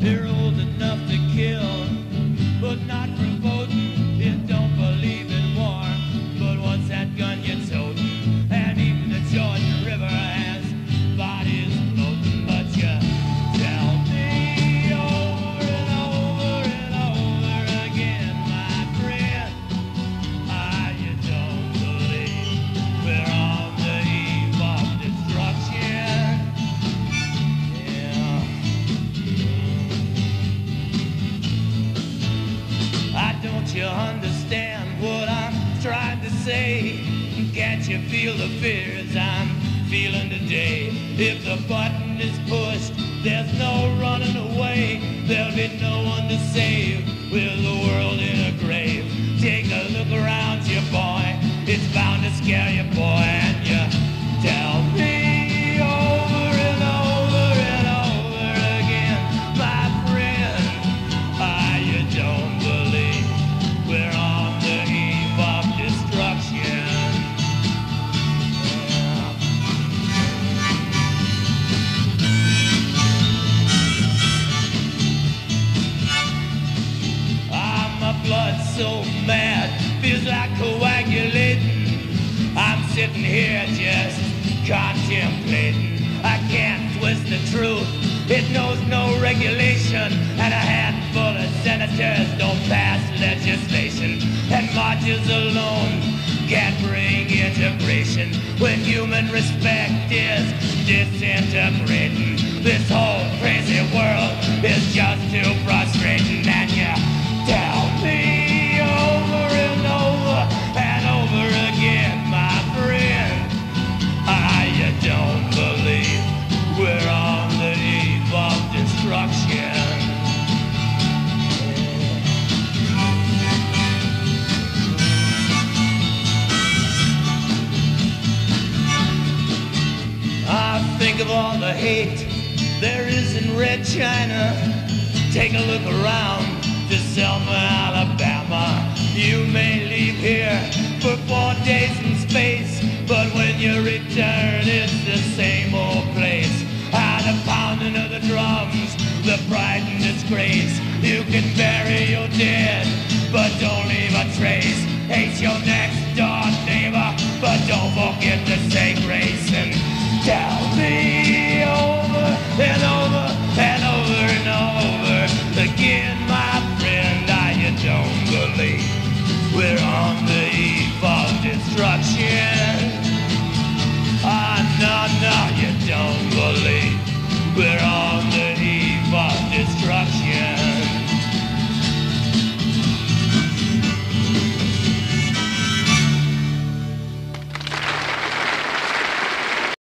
They're old enough to kill. Can't you understand what I'm trying to say? Can't you feel the fears I'm feeling today? If the button is pushed, there's no running away. There'll be no one to save with the world in a grave. Take a look around you, boy. It's bound to scare you, boy. And you tell me. So mad, feels like coagulating. I'm sitting here just contemplating. I can't twist the truth. It knows no regulation, and a handful of senators don't pass legislation. And marches alone can't bring integration when human respect is disintegrating. This whole crazy world is think of all the hate there is in Red China. Take a look around to Selma, Alabama. You may leave here for four days in space, but when you return, it's the same old place. Ah, the pounding of the drums, the pride and disgrace. You can bury your dead, but don't leave a trace. Hate your next door neighbor, We're all.